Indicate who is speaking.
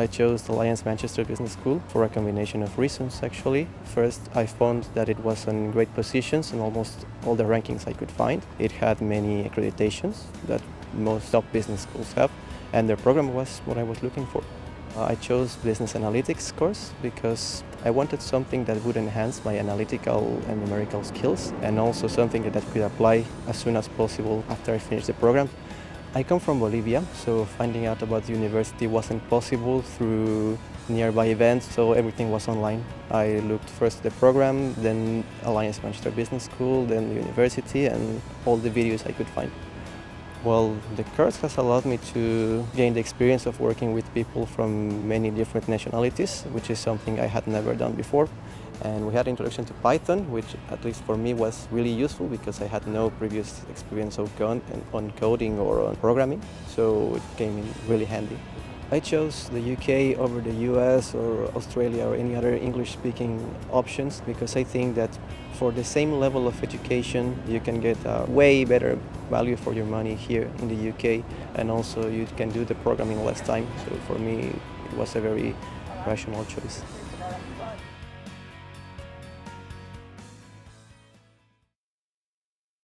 Speaker 1: I chose the Alliance Manchester Business School for a combination of reasons actually. First, I found that it was in great positions in almost all the rankings I could find. It had many accreditations that most top business schools have, and their program was what I was looking for. Uh, I chose business analytics course because I wanted something that would enhance my analytical and numerical skills and also something that I could apply as soon as possible after I finished the program. I come from Bolivia, so finding out about the university wasn't possible through nearby events, so everything was online. I looked first the program, then Alliance Manchester Business School, then the university and all the videos I could find. Well, the course has allowed me to gain the experience of working with people from many different nationalities, which is something I had never done before. And we had introduction to Python, which at least for me was really useful because I had no previous experience of on coding or on programming, so it came in really handy. I chose the UK over the US or Australia or any other English-speaking options because I think that for the same level of education you can get a way better value for your money here in the UK and also you can do the programming less time. So for me it was a very rational choice.